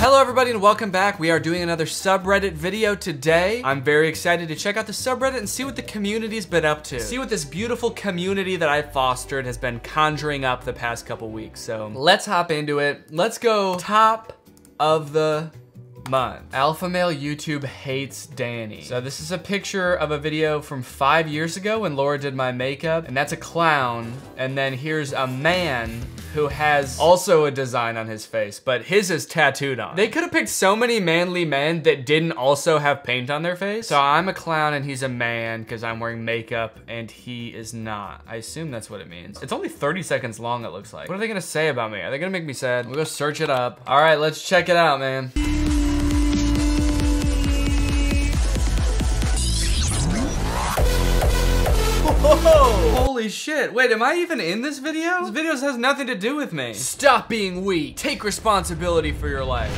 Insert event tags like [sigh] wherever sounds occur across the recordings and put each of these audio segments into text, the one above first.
Hello everybody and welcome back. We are doing another subreddit video today. I'm very excited to check out the subreddit and see what the community's been up to. See what this beautiful community that I've fostered has been conjuring up the past couple weeks. So let's hop into it. Let's go top of the month. Alpha male YouTube hates Danny. So this is a picture of a video from five years ago when Laura did my makeup, and that's a clown. And then here's a man who has also a design on his face, but his is tattooed on. They could have picked so many manly men that didn't also have paint on their face. So I'm a clown and he's a man because I'm wearing makeup and he is not. I assume that's what it means. It's only 30 seconds long, it looks like. What are they gonna say about me? Are they gonna make me sad? We'll go search it up. All right, let's check it out, man. Holy shit. Wait, am I even in this video? This video has nothing to do with me. Stop being weak. Take responsibility for your life.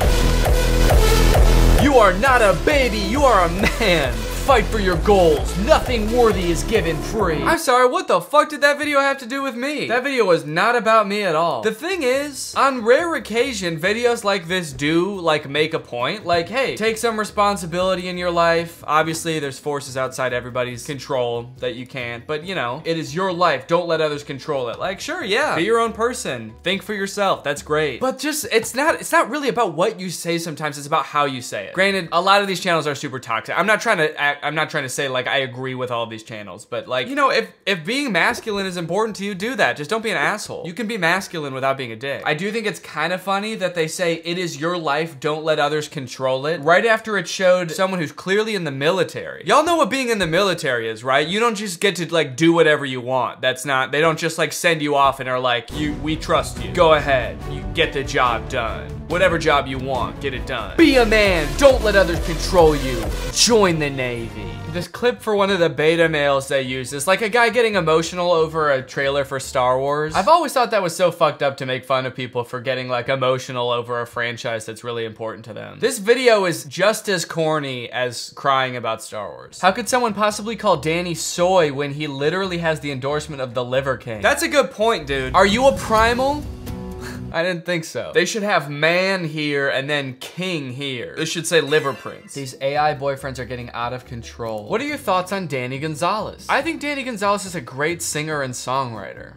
You are not a baby, you are a man. Fight for your goals. Nothing worthy is given free. I'm sorry, what the fuck did that video have to do with me? That video was not about me at all. The thing is, on rare occasion, videos like this do like make a point. Like, hey, take some responsibility in your life. Obviously, there's forces outside everybody's control that you can't, but you know, it is your life. Don't let others control it. Like, sure, yeah, be your own person. Think for yourself. That's great. But just, it's not, it's not really about what you say sometimes. It's about how you say it. Granted, a lot of these channels are super toxic. I'm not trying to act I'm not trying to say like I agree with all these channels, but like, you know, if if being masculine is important to you, do that. Just don't be an asshole. You can be masculine without being a dick. I do think it's kind of funny that they say it is your life, don't let others control it. Right after it showed someone who's clearly in the military. Y'all know what being in the military is, right? You don't just get to like do whatever you want. That's not, they don't just like send you off and are like, you, we trust you. Go ahead, you get the job done. Whatever job you want, get it done. Be a man, don't let others control you. Join the Navy. This clip for one of the beta males they use is like a guy getting emotional over a trailer for Star Wars. I've always thought that was so fucked up to make fun of people for getting like emotional over a franchise that's really important to them. This video is just as corny as crying about Star Wars. How could someone possibly call Danny soy when he literally has the endorsement of the Liver King? That's a good point, dude. Are you a primal? I didn't think so. They should have man here and then king here. This should say liver prince. These AI boyfriends are getting out of control. What are your thoughts on Danny Gonzalez? I think Danny Gonzalez is a great singer and songwriter.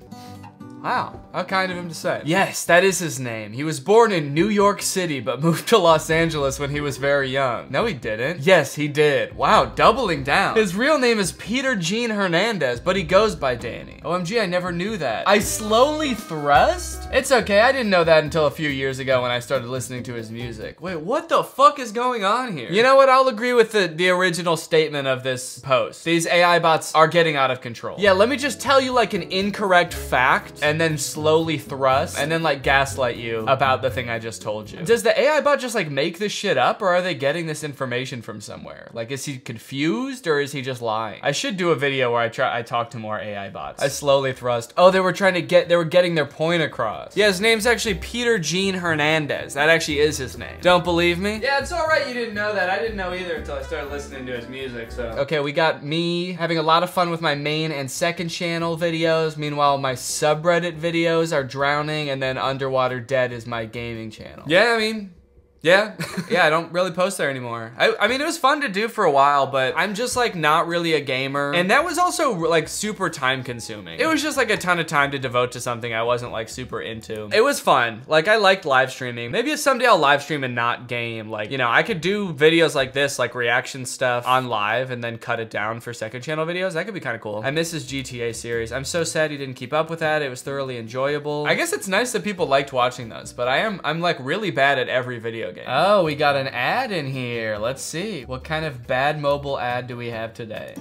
Wow, how kind of him to say. Yes, that is his name. He was born in New York City, but [laughs] moved to Los Angeles when he was very young. No, he didn't. Yes, he did. Wow, doubling down. His real name is Peter Gene Hernandez, but he goes by Danny. OMG, I never knew that. I slowly thrust? It's okay, I didn't know that until a few years ago when I started listening to his music. Wait, what the fuck is going on here? You know what, I'll agree with the, the original statement of this post. These AI bots are getting out of control. Yeah, let me just tell you like an incorrect fact and then slowly thrust and then like gaslight you about the thing I just told you. Does the AI bot just like make this shit up or are they getting this information from somewhere? Like is he confused or is he just lying? I should do a video where I try I talk to more AI bots. I slowly thrust. Oh, they were trying to get they were getting their point across. Yeah, his name's actually Peter Gene Hernandez. That actually is his name. Don't believe me? Yeah, it's all right you didn't know that. I didn't know either until I started listening to his music, so. Okay, we got me having a lot of fun with my main and second channel videos. Meanwhile, my subreddit videos are drowning and then underwater dead is my gaming channel. Yeah, I mean, yeah, [laughs] yeah, I don't really post there anymore. I, I mean, it was fun to do for a while, but I'm just like not really a gamer. And that was also like super time consuming. It was just like a ton of time to devote to something I wasn't like super into. It was fun. Like I liked live streaming. Maybe someday I'll live stream and not game. Like, you know, I could do videos like this, like reaction stuff on live and then cut it down for second channel videos. That could be kind of cool. I miss his GTA series. I'm so sad he didn't keep up with that. It was thoroughly enjoyable. I guess it's nice that people liked watching those, but I am, I'm like really bad at every video game. Oh, we got an ad in here. Let's see. What kind of bad mobile ad do we have today?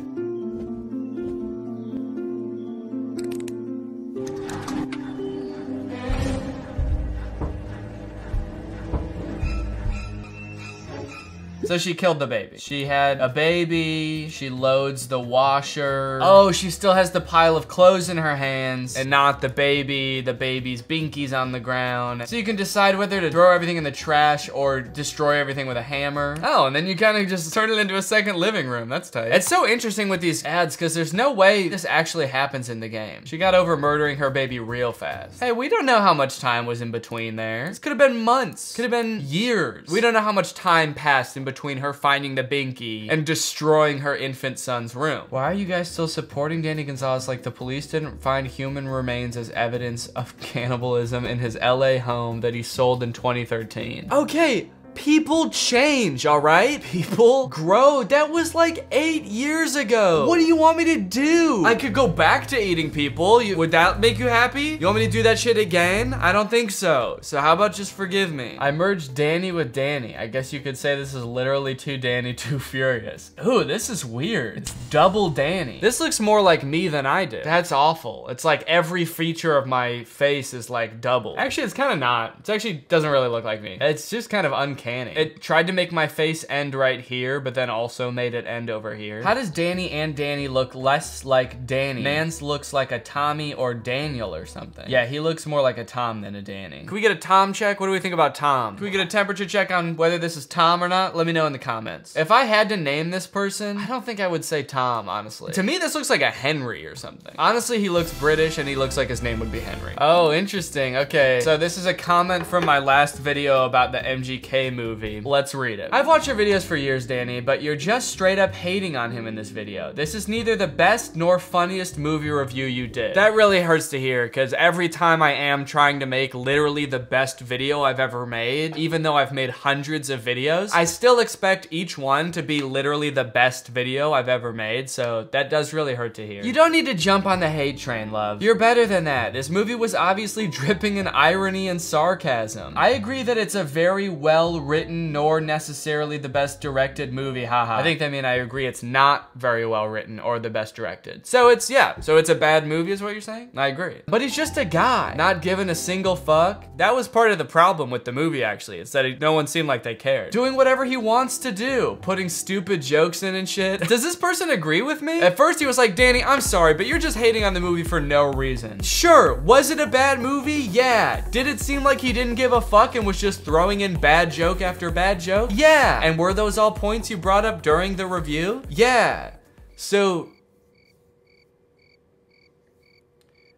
So she killed the baby. She had a baby, she loads the washer. Oh, she still has the pile of clothes in her hands and not the baby. The baby's binkies on the ground. So you can decide whether to throw everything in the trash or destroy everything with a hammer. Oh, and then you kind of just turn it into a second living room. That's tight. It's so interesting with these ads because there's no way this actually happens in the game. She got over murdering her baby real fast. Hey, we don't know how much time was in between there. This could have been months. Could have been years. We don't know how much time passed in between her finding the binky and destroying her infant son's room. Why are you guys still supporting Danny Gonzalez like the police didn't find human remains as evidence of [laughs] cannibalism in his LA home that he sold in 2013? Okay, People change, all right? People grow. That was like eight years ago. What do you want me to do? I could go back to eating people. You, would that make you happy? You want me to do that shit again? I don't think so. So how about just forgive me? I merged Danny with Danny. I guess you could say this is literally too Danny, [laughs] too furious. Ooh, this is weird. It's double Danny. This looks more like me than I did. That's awful. It's like every feature of my face is like double. Actually, it's kind of not. It actually doesn't really look like me. It's just kind of uncanny uncanny. It tried to make my face end right here, but then also made it end over here. How does Danny and Danny look less like Danny? Mans looks like a Tommy or Daniel or something. Yeah, he looks more like a Tom than a Danny. Can we get a Tom check? What do we think about Tom? Can we get a temperature check on whether this is Tom or not? Let me know in the comments. If I had to name this person, I don't think I would say Tom, honestly. To me, this looks like a Henry or something. Honestly, he looks British and he looks like his name would be Henry. Oh, interesting. Okay, so this is a comment from my last video about the MGK movie. Let's read it. I've watched your videos for years, Danny, but you're just straight up hating on him in this video. This is neither the best nor funniest movie review you did. That really hurts to hear, because every time I am trying to make literally the best video I've ever made, even though I've made hundreds of videos, I still expect each one to be literally the best video I've ever made, so that does really hurt to hear. You don't need to jump on the hate train, love. You're better than that. This movie was obviously dripping in irony and sarcasm. I agree that it's a very well written nor necessarily the best directed movie, haha. I think they mean I agree it's not very well written or the best directed. So it's, yeah, so it's a bad movie is what you're saying? I agree. But he's just a guy, not giving a single fuck. That was part of the problem with the movie, actually. It's that no one seemed like they cared. Doing whatever he wants to do, putting stupid jokes in and shit. Does this person agree with me? At first he was like, Danny, I'm sorry, but you're just hating on the movie for no reason. Sure, was it a bad movie? Yeah. Did it seem like he didn't give a fuck and was just throwing in bad joke after bad joke? Yeah. And were those all points you brought up during the review? Yeah. So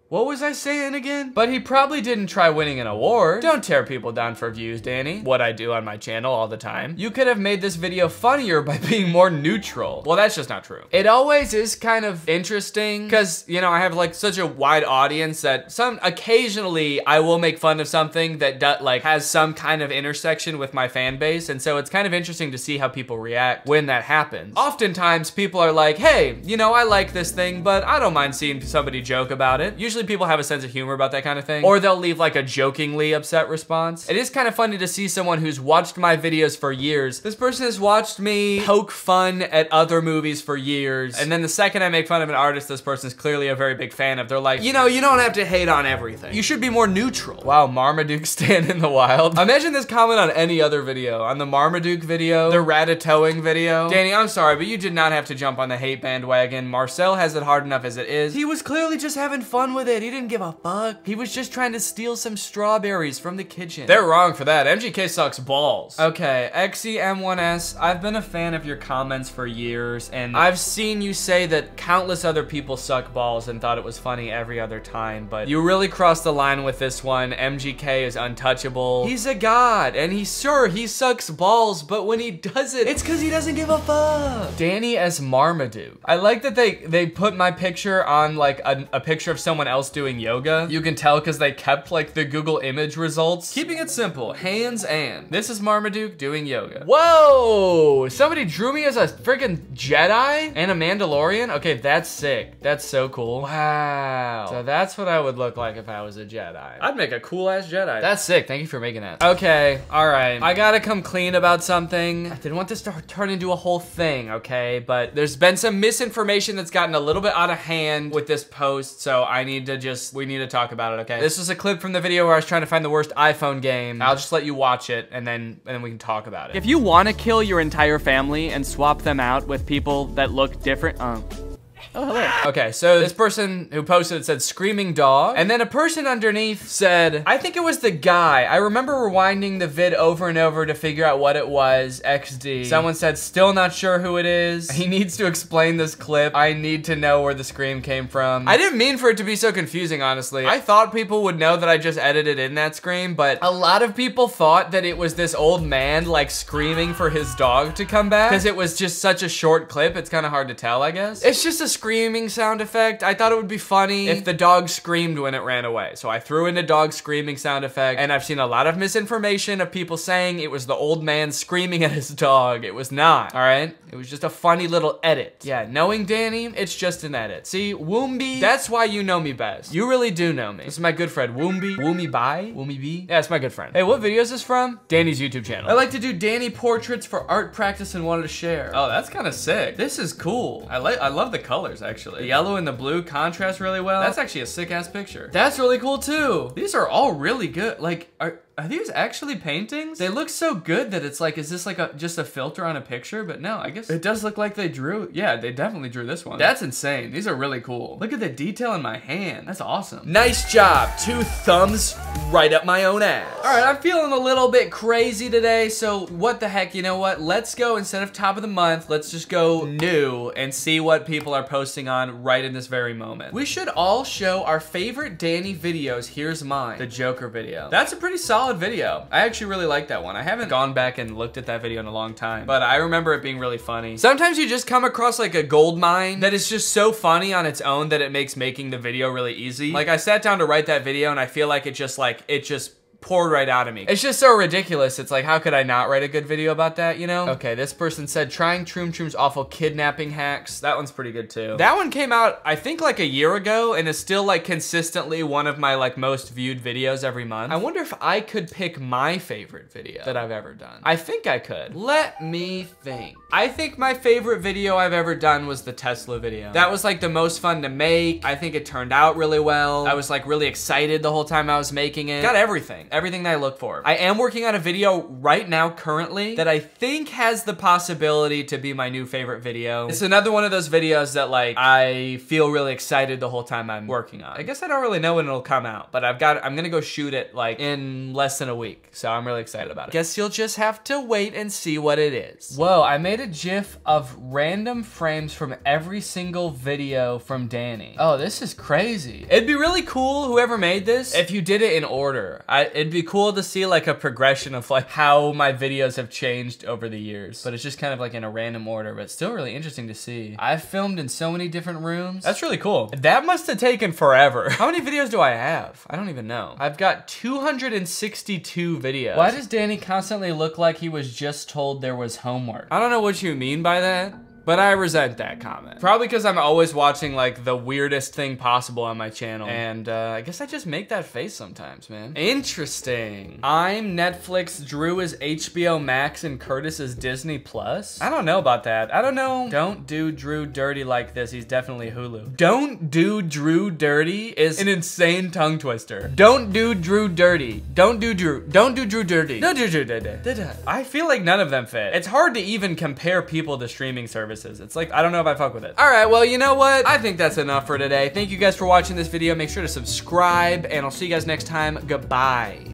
What was I saying again? But he probably didn't try winning an award. Don't tear people down for views, Danny. What I do on my channel all the time. You could have made this video funnier [laughs] by being more neutral. Well, that's just not true. It always is kind of interesting because, you know, I have like such a wide audience that some occasionally I will make fun of something that like has some kind of intersection with my fan base. And so it's kind of interesting to see how people react when that happens. Oftentimes people are like, hey, you know, I like this thing, but I don't mind seeing somebody joke about it. Usually usually people have a sense of humor about that kind of thing. Or they'll leave like a jokingly upset response. It is kind of funny to see someone who's watched my videos for years. This person has watched me poke fun at other movies for years. And then the second I make fun of an artist this person is clearly a very big fan of, they're like, you know, you don't have to hate on everything. You should be more neutral. Wow, Marmaduke [laughs] stand in the wild. Imagine this comment on any other video. On the Marmaduke video, the ratatouille video. Danny, I'm sorry, but you did not have to jump on the hate bandwagon. Marcel has it hard enough as it is. He was clearly just having fun with it. He didn't give a fuck. He was just trying to steal some strawberries from the kitchen. They're wrong for that. MGK sucks balls. Okay, XEM1S, I've been a fan of your comments for years, and I've seen you say that countless other people suck balls and thought it was funny every other time, but you really crossed the line with this one. MGK is untouchable. He's a god, and he's sure he sucks balls, but when he does it, it's because he doesn't give a fuck. Danny as Marmaduke. I like that they, they put my picture on like a, a picture of someone else else doing yoga. You can tell because they kept like the Google image results. Keeping it simple, hands and. This is Marmaduke doing yoga. Whoa, somebody drew me as a freaking Jedi and a Mandalorian? Okay, that's sick. That's so cool. Wow. So that's what I would look like if I was a Jedi. I'd make a cool ass Jedi. That's sick, thank you for making that. Okay, all right. I gotta come clean about something. I didn't want this to turn into a whole thing, okay? But there's been some misinformation that's gotten a little bit out of hand with this post, so I need to just, we need to talk about it, okay? This was a clip from the video where I was trying to find the worst iPhone game. I'll just let you watch it and then, and then we can talk about it. If you want to kill your entire family and swap them out with people that look different, um, Oh, hello. Okay, so this person who posted it said screaming dog. And then a person underneath said, I think it was the guy. I remember rewinding the vid over and over to figure out what it was, XD. Someone said, still not sure who it is. [laughs] He needs to explain this clip. I need to know where the scream came from. I didn't mean for it to be so confusing, honestly. I thought people would know that I just edited in that scream, but a lot of people thought that it was this old man like screaming for his dog to come back because it was just such a short clip. It's kind of hard to tell, I guess. It's just a screaming sound effect. I thought it would be funny if the dog screamed when it ran away. So I threw in a dog screaming sound effect and I've seen a lot of misinformation of people saying it was the old man screaming at his dog. It was not, all right? It was just a funny little edit. Yeah, knowing Danny, it's just an edit. See, Woombi, that's why you know me best. You really do know me. This is my good friend, Woombi. Woomy Bai? Woomy B? Yeah, it's my good friend. Hey, what video is this from? Danny's YouTube channel. I like to do Danny portraits for art practice and wanted to share. Oh, that's kind of sick. This is cool. I like, I love the colors, actually. The yellow and the blue contrast really well. That's actually a sick ass picture. That's really cool too. These are all really good. Like, are, are these actually paintings? They look so good that it's like, is this like a just a filter on a picture? But no, I guess it does look like they drew. Yeah, they definitely drew this one. That's insane. These are really cool. Look at the detail in my hand. That's awesome. Nice job. Two thumbs right up my own ass. All right, I'm feeling a little bit crazy today. So what the heck, you know what? Let's go, instead of top of the month, let's just go new and see what people are posting on right in this very moment. We should all show our favorite Danny videos. Here's mine, the Joker video. That's a pretty solid video. I actually really like that one. I haven't gone back and looked at that video in a long time, but I remember it being really funny. Sometimes you just come across like a gold mine that is just so funny on its own that it makes making the video really easy. Like I sat down to write that video and I feel like it just like, it just poured right out of me. It's just so ridiculous. It's like, how could I not write a good video about that, you know? Okay, this person said, trying Troom Troom's awful kidnapping hacks. That one's pretty good too. That one came out, I think like a year ago and is still like consistently one of my like most viewed videos every month. I wonder if I could pick my favorite video that I've ever done. I think I could. Let me think. I think my favorite video I've ever done was the Tesla video. That was like the most fun to make. I think it turned out really well. I was like really excited the whole time I was making it. Got everything everything that I look for. I am working on a video right now currently that I think has the possibility to be my new favorite video. It's another one of those videos that like I feel really excited the whole time I'm working on. I guess I don't really know when it'll come out, but I've got I'm gonna go shoot it like in less than a week. So I'm really excited about it. Guess you'll just have to wait and see what it is. Whoa, I made a gif of random frames from every single video from Danny. Oh, this is crazy. It'd be really cool, whoever made this, if you did it in order. I, it'd be cool to see like a progression of like how my videos have changed over the years. But it's just kind of like in a random order, but still really interesting to see. I've filmed in so many different rooms. That's really cool. That must have taken forever. [laughs] How many videos do I have? I don't even know. I've got 262 videos. Why does Danny constantly look like he was just told there was homework? I don't know what you mean by that. But I resent that comment. Probably because I'm always watching like the weirdest thing possible on my channel. And uh, I guess I just make that face sometimes, man. Interesting. I'm Netflix, Drew is HBO Max, and Curtis is Disney Plus? I don't know about that. I don't know. Don't do Drew dirty like this. He's definitely Hulu. Don't do Drew dirty is an insane tongue twister. Don't do Drew dirty. Don't do Drew. Don't do Drew dirty. Don't do Drew dirty. I feel like none of them fit. It's hard to even compare people to streaming services. It's like, I don't know if I fuck with it. All right, well, you know what? I think that's enough for today. Thank you guys for watching this video. Make sure to subscribe, and I'll see you guys next time. Goodbye.